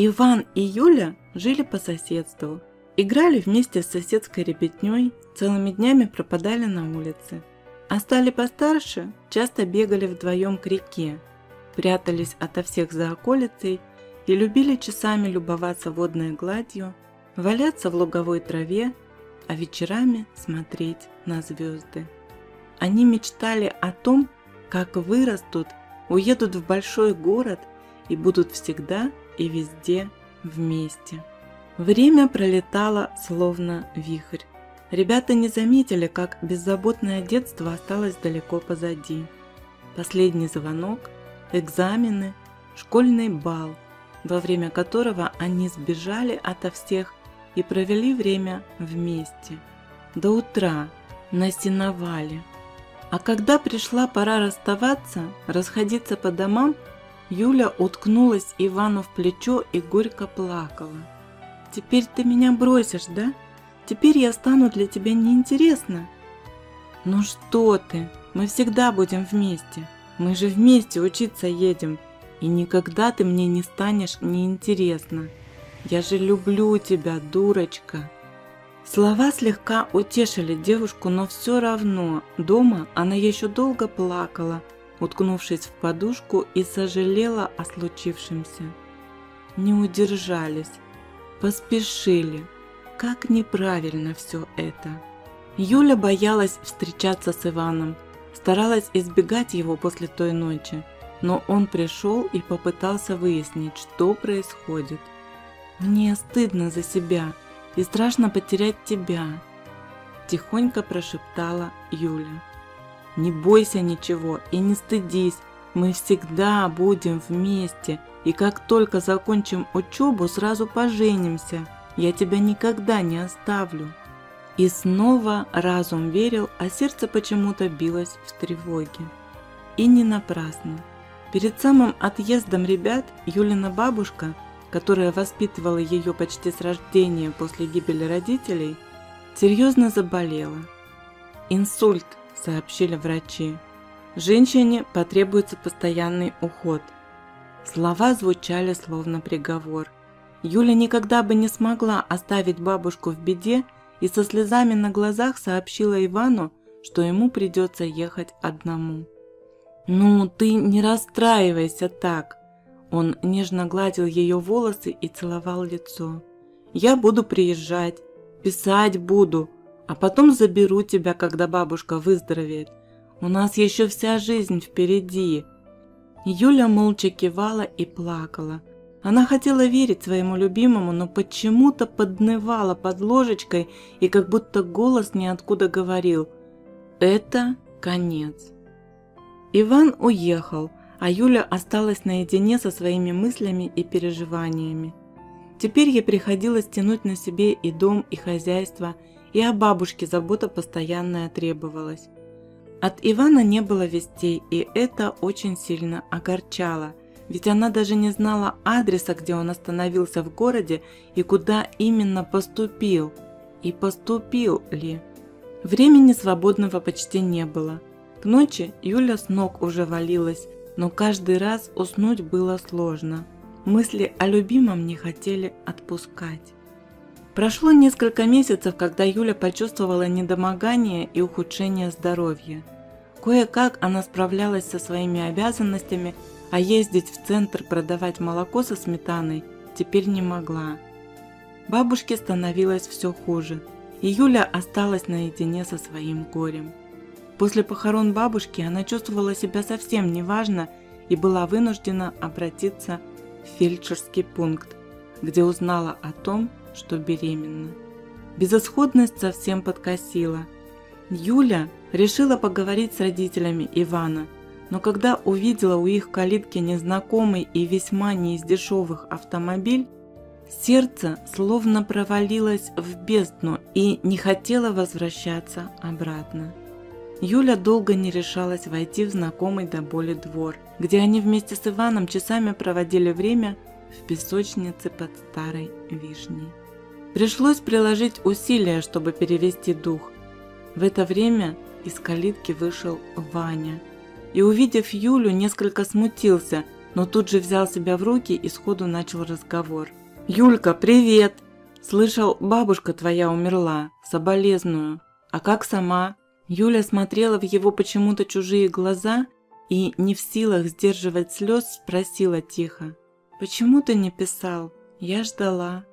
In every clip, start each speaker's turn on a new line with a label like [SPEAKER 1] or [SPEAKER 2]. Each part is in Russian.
[SPEAKER 1] Иван и Юля жили по соседству. Играли вместе с соседской ребятней, целыми днями пропадали на улице. А стали постарше, часто бегали вдвоем к реке, прятались ото всех за околицей и любили часами любоваться водной гладью, валяться в луговой траве, а вечерами смотреть на звезды. Они мечтали о том, как вырастут, уедут в большой город и будут всегда и везде вместе. Время пролетало словно вихрь. Ребята не заметили, как беззаботное детство осталось далеко позади. Последний звонок, экзамены, школьный бал, во время которого они сбежали ото всех и провели время вместе. До утра на сеновале. А когда пришла пора расставаться, расходиться по домам, Юля уткнулась Ивану в плечо и горько плакала. Теперь ты меня бросишь, да? Теперь я стану для тебя неинтересна. Ну что ты, мы всегда будем вместе. Мы же вместе учиться едем. И никогда ты мне не станешь неинтересна. Я же люблю тебя, дурочка. Слова слегка утешили девушку, но все равно дома она еще долго плакала, уткнувшись в подушку и сожалела о случившемся. Не удержались. Поспешили. Как неправильно все это. Юля боялась встречаться с Иваном, старалась избегать его после той ночи, но он пришел и попытался выяснить, что происходит. «Мне стыдно за себя и страшно потерять тебя», – тихонько прошептала Юля. «Не бойся ничего и не стыдись, мы всегда будем вместе, и как только закончим учебу, сразу поженимся. Я тебя никогда не оставлю». И снова разум верил, а сердце почему-то билось в тревоге. И не напрасно. Перед самым отъездом ребят Юлина бабушка, которая воспитывала ее почти с рождения после гибели родителей, серьезно заболела. «Инсульт», – сообщили врачи. Женщине потребуется постоянный уход. Слова звучали словно приговор. Юля никогда бы не смогла оставить бабушку в беде и со слезами на глазах сообщила Ивану, что ему придется ехать одному. «Ну, ты не расстраивайся так!» Он нежно гладил ее волосы и целовал лицо. «Я буду приезжать, писать буду, а потом заберу тебя, когда бабушка выздоровеет. У нас еще вся жизнь впереди. Юля молча кивала и плакала. Она хотела верить своему любимому, но почему-то поднывала под ложечкой и как будто голос ниоткуда говорил «Это конец». Иван уехал, а Юля осталась наедине со своими мыслями и переживаниями. Теперь ей приходилось тянуть на себе и дом, и хозяйство, и о бабушке забота постоянная требовалась. От Ивана не было вестей, и это очень сильно огорчало, ведь она даже не знала адреса, где он остановился в городе и куда именно поступил. И поступил ли? Времени свободного почти не было. К ночи Юля с ног уже валилась, но каждый раз уснуть было сложно. Мысли о любимом не хотели отпускать. Прошло несколько месяцев, когда Юля почувствовала недомогание и ухудшение здоровья. Кое-как она справлялась со своими обязанностями, а ездить в центр продавать молоко со сметаной теперь не могла. Бабушке становилось все хуже, и Юля осталась наедине со своим горем. После похорон бабушки она чувствовала себя совсем неважно и была вынуждена обратиться в фельдшерский пункт, где узнала о том, что беременна. Безысходность совсем подкосила. Юля решила поговорить с родителями Ивана, но когда увидела у их калитки незнакомый и весьма не из дешевых автомобиль, сердце словно провалилось в бездну и не хотело возвращаться обратно. Юля долго не решалась войти в знакомый до боли двор, где они вместе с Иваном часами проводили время в песочнице под старой вишней. Пришлось приложить усилия, чтобы перевести дух. В это время из калитки вышел Ваня. И увидев Юлю, несколько смутился, но тут же взял себя в руки и сходу начал разговор. «Юлька, привет! Слышал, бабушка твоя умерла, соболезную. А как сама?» Юля смотрела в его почему-то чужие глаза и, не в силах сдерживать слез, спросила тихо. «Почему ты не писал? Я ждала».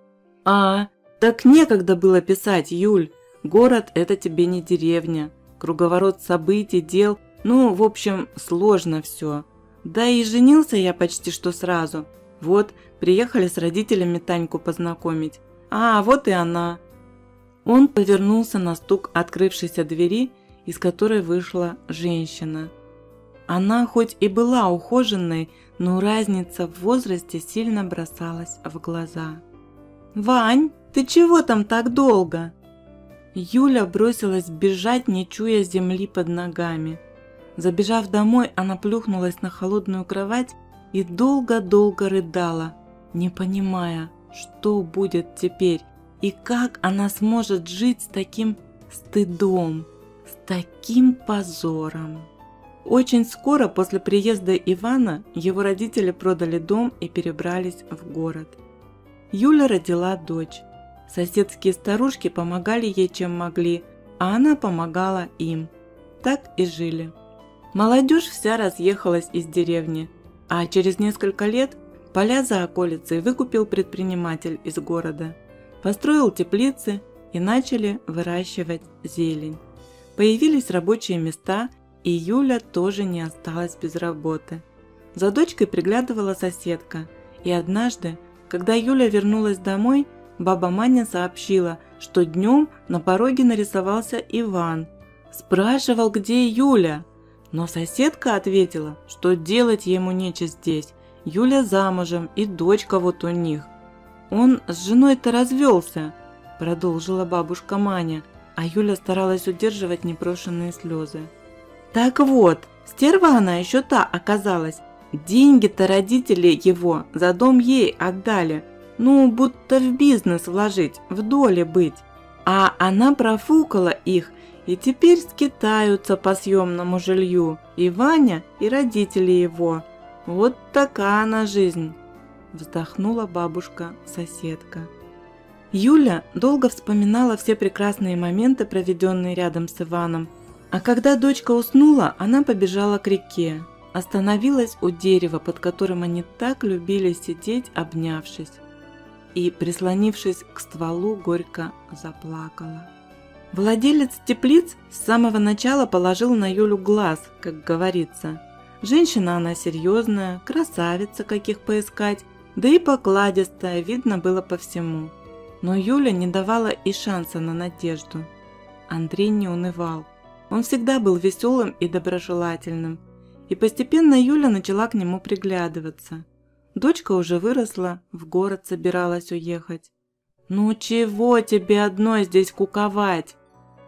[SPEAKER 1] «А, так некогда было писать, Юль. Город – это тебе не деревня. Круговорот событий, дел, ну, в общем, сложно все. Да и женился я почти что сразу. Вот, приехали с родителями Таньку познакомить. А, вот и она. Он повернулся на стук открывшейся двери, из которой вышла женщина. Она хоть и была ухоженной, но разница в возрасте сильно бросалась в глаза. «Вань, ты чего там так долго?» Юля бросилась бежать, не чуя земли под ногами. Забежав домой, она плюхнулась на холодную кровать и долго-долго рыдала, не понимая, что будет теперь и как она сможет жить с таким стыдом, с таким позором. Очень скоро после приезда Ивана его родители продали дом и перебрались в город. Юля родила дочь. Соседские старушки помогали ей чем могли, а она помогала им. Так и жили. Молодежь вся разъехалась из деревни, а через несколько лет поля за околицей выкупил предприниматель из города, построил теплицы и начали выращивать зелень. Появились рабочие места, и Юля тоже не осталась без работы. За дочкой приглядывала соседка, и однажды, когда Юля вернулась домой, баба Маня сообщила, что днем на пороге нарисовался Иван. Спрашивал, где Юля – но соседка ответила, что делать ему нечего здесь. Юля замужем и дочка вот у них. Он с женой-то развелся, продолжила бабушка Маня, а Юля старалась удерживать непрошенные слезы. Так вот, стерва она еще та оказалась. Деньги-то родители его за дом ей отдали. Ну, будто в бизнес вложить, в доле быть. А она профукала их и теперь скитаются по съемному жилью и Ваня, и родители его. Вот такая она жизнь, вздохнула бабушка-соседка. Юля долго вспоминала все прекрасные моменты, проведенные рядом с Иваном. А когда дочка уснула, она побежала к реке, остановилась у дерева, под которым они так любили сидеть, обнявшись, и, прислонившись к стволу, горько заплакала. Владелец теплиц с самого начала положил на Юлю глаз, как говорится. Женщина она серьезная, красавица, каких поискать, да и покладистая, видно было по всему. Но Юля не давала и шанса на надежду. Андрей не унывал. Он всегда был веселым и доброжелательным. И постепенно Юля начала к нему приглядываться. Дочка уже выросла, в город собиралась уехать. «Ну чего тебе одной здесь куковать?»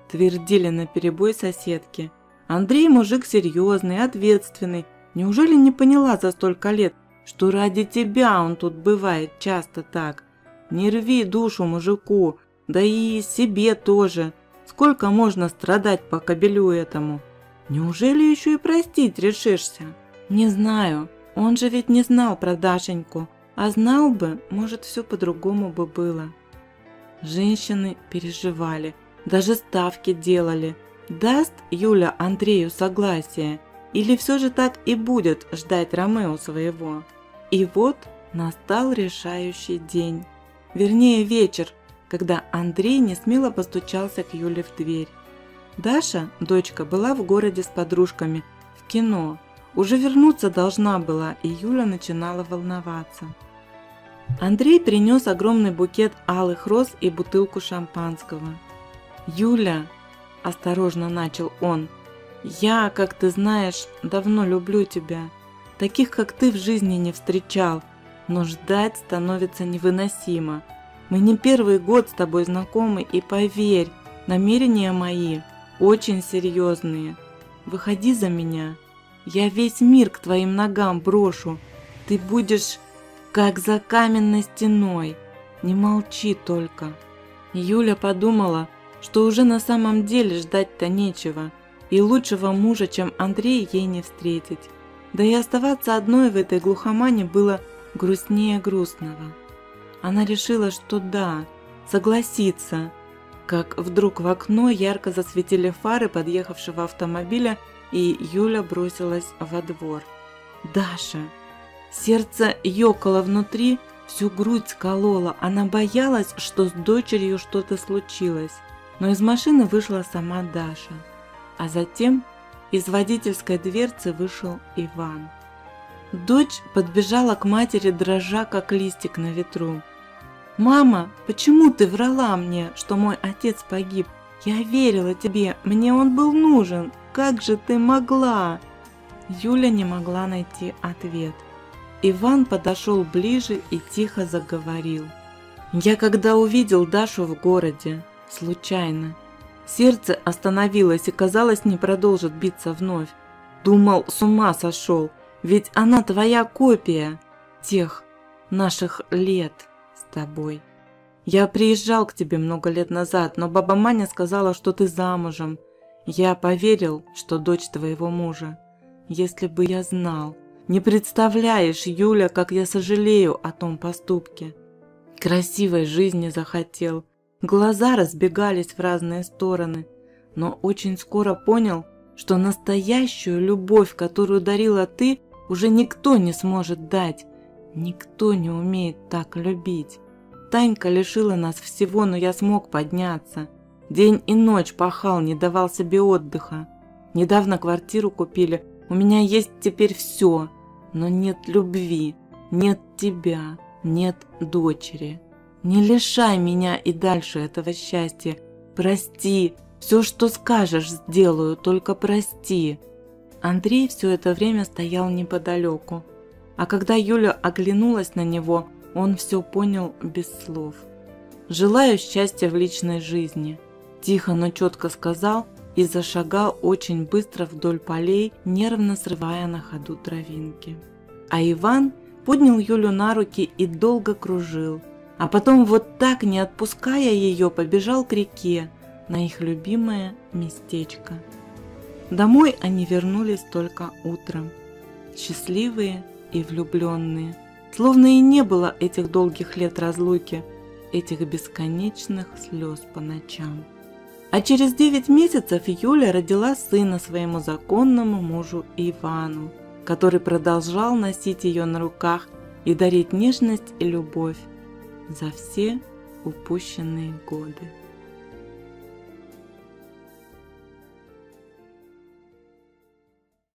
[SPEAKER 1] Твердили на перебой соседки. Андрей мужик серьезный, ответственный. Неужели не поняла за столько лет, что ради тебя он тут бывает часто так? Не рви душу мужику, да и себе тоже. Сколько можно страдать по кобелю этому? Неужели еще и простить решишься? Не знаю. Он же ведь не знал про Дашеньку. А знал бы, может, все по-другому бы было. Женщины переживали – даже ставки делали. Даст Юля Андрею согласие или все же так и будет ждать Ромео своего? И вот настал решающий день. Вернее вечер, когда Андрей не смело постучался к Юле в дверь. Даша, дочка, была в городе с подружками, в кино. Уже вернуться должна была, и Юля начинала волноваться. Андрей принес огромный букет алых роз и бутылку шампанского. «Юля», – осторожно начал он, – «я, как ты знаешь, давно люблю тебя. Таких, как ты, в жизни не встречал, но ждать становится невыносимо. Мы не первый год с тобой знакомы, и поверь, намерения мои очень серьезные. Выходи за меня. Я весь мир к твоим ногам брошу. Ты будешь как за каменной стеной. Не молчи только». Юля подумала, что уже на самом деле ждать-то нечего, и лучшего мужа, чем Андрей, ей не встретить. Да и оставаться одной в этой глухомане было грустнее грустного. Она решила, что да, согласится, как вдруг в окно ярко засветили фары подъехавшего автомобиля, и Юля бросилась во двор. Даша! Сердце ёкало внутри, всю грудь сколола. Она боялась, что с дочерью что-то случилось. Но из машины вышла сама Даша. А затем из водительской дверцы вышел Иван. Дочь подбежала к матери, дрожа, как листик на ветру. «Мама, почему ты врала мне, что мой отец погиб? Я верила тебе, мне он был нужен. Как же ты могла?» Юля не могла найти ответ. Иван подошел ближе и тихо заговорил. «Я когда увидел Дашу в городе, случайно, сердце остановилось и, казалось, не продолжит биться вновь. Думал, с ума сошел, ведь она твоя копия тех наших лет с тобой. Я приезжал к тебе много лет назад, но баба Маня сказала, что ты замужем. Я поверил, что дочь твоего мужа. Если бы я знал. Не представляешь, Юля, как я сожалею о том поступке. Красивой жизни захотел. Глаза разбегались в разные стороны. Но очень скоро понял, что настоящую любовь, которую дарила ты, уже никто не сможет дать. Никто не умеет так любить. Танька лишила нас всего, но я смог подняться. День и ночь пахал, не давал себе отдыха. Недавно квартиру купили. У меня есть теперь все, но нет любви, нет тебя, нет дочери. Не лишай меня и дальше этого счастья. Прости, все, что скажешь, сделаю, только прости. Андрей все это время стоял неподалеку. А когда Юля оглянулась на него, он все понял без слов. «Желаю счастья в личной жизни», – тихо, но четко сказал и зашагал очень быстро вдоль полей, нервно срывая на ходу травинки. А Иван поднял Юлю на руки и долго кружил, а потом вот так, не отпуская ее, побежал к реке на их любимое местечко. Домой они вернулись только утром, счастливые и влюбленные – Словно и не было этих долгих лет разлуки, этих бесконечных слез по ночам. А через 9 месяцев Юля родила сына своему законному мужу Ивану, который продолжал носить ее на руках и дарить нежность и любовь за все упущенные годы.